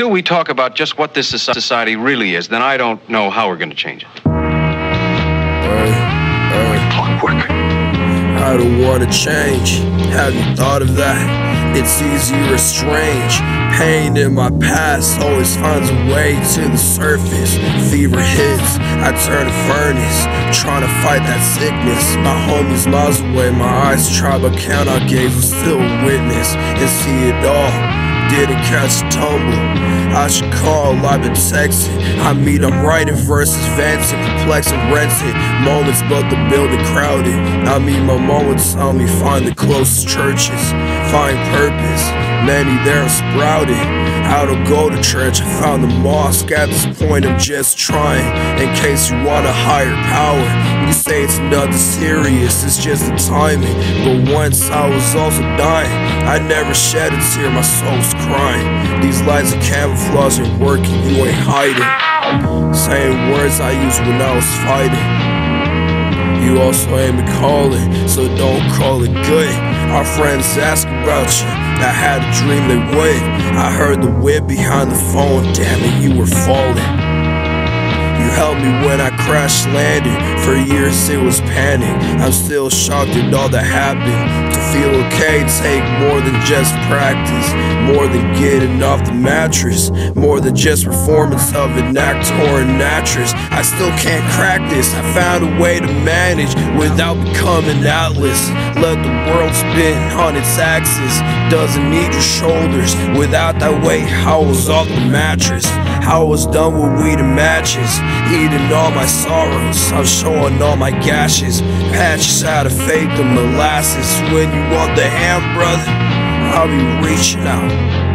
until we talk about just what this society really is, then I don't know how we're going to change it. Hey. Clockwork. I don't wanna change. Have you thought of that? It's easy or strange. Pain in my past always finds a way to the surface. Fever hits, I turn to furnace, trying to fight that sickness. My homies miles away, my eyes try but cannot gaze, but still witness and see it all didn't catch a tumble. I should call, I've been texting. I mean, I'm writing verses, venting, perplexing, renting moments, but the building crowded. I mean, my moments tell me find the closest churches, find purpose. Many there sprouted. How to go to church, I found the mosque. At this point, I'm just trying. In case you want a higher power, you say it's nothing serious, it's just the timing. But once I was also dying, I never shed a tear, my soul's crying. These lies of camouflage ain't working, you ain't hiding. Same words I used when I was fighting. You also ain't me calling, so don't call it good. Our friends ask about you. I had a dream they would. I heard the whip behind the phone. Damn it, you were falling. You helped me when I crash landed. For years it was panic. I'm still shocked at all that happened. To feel okay, take more than just practice. More than getting off the mattress. More than just performance of an actor or an actress. I still can't crack this. I found a way to manage without becoming atlas. Let the world spin on its axis. Doesn't need your shoulders. Without that weight, I was off the mattress. I was done with weed and matches. Eating all my sorrows, I'm showing all my gashes. Patches out of faith and molasses. When you want the hand, brother, I'll be reaching out.